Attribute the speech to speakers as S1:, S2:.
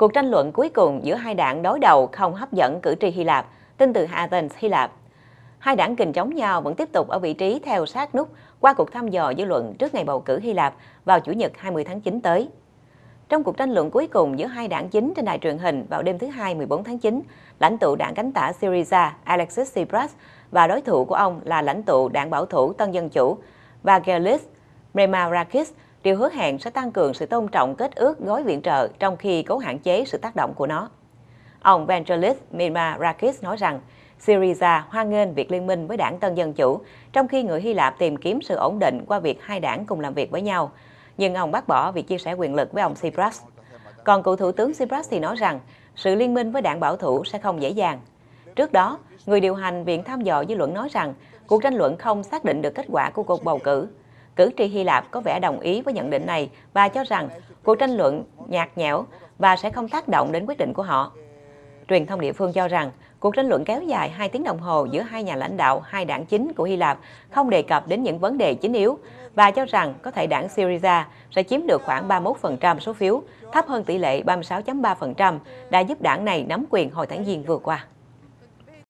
S1: Cuộc tranh luận cuối cùng giữa hai đảng đối đầu không hấp dẫn cử tri Hy Lạp, tin từ Athens, Hy Lạp. Hai đảng kình chống nhau vẫn tiếp tục ở vị trí theo sát nút qua cuộc thăm dò dư luận trước ngày bầu cử Hy Lạp vào Chủ nhật 20 tháng 9 tới. Trong cuộc tranh luận cuối cùng giữa hai đảng chính trên đài truyền hình vào đêm thứ Hai 14 tháng 9, lãnh tụ đảng cánh tả Syriza Alexis Tsipras và đối thủ của ông là lãnh tụ đảng bảo thủ Tân Dân Chủ Vagelis Memarakis đều hứa hẹn sẽ tăng cường sự tôn trọng kết ước gói viện trợ trong khi cố hạn chế sự tác động của nó. Ông Vangelis Mimarakis nói rằng Syriza hoan nghênh việc liên minh với đảng Tân Dân Chủ, trong khi người Hy Lạp tìm kiếm sự ổn định qua việc hai đảng cùng làm việc với nhau. Nhưng ông bác bỏ việc chia sẻ quyền lực với ông Tsipras. Còn cựu Thủ tướng Tsipras thì nói rằng sự liên minh với đảng bảo thủ sẽ không dễ dàng. Trước đó, người điều hành Viện Tham dò dư luận nói rằng cuộc tranh luận không xác định được kết quả của cuộc bầu cử. Cử tri Hy Lạp có vẻ đồng ý với nhận định này và cho rằng cuộc tranh luận nhạt nhẽo và sẽ không tác động đến quyết định của họ. Truyền thông địa phương cho rằng cuộc tranh luận kéo dài 2 tiếng đồng hồ giữa hai nhà lãnh đạo hai đảng chính của Hy Lạp không đề cập đến những vấn đề chính yếu và cho rằng có thể đảng Syriza sẽ chiếm được khoảng 31% số phiếu, thấp hơn tỷ lệ 36.3% đã giúp đảng này nắm quyền hồi tháng Giêng vừa qua.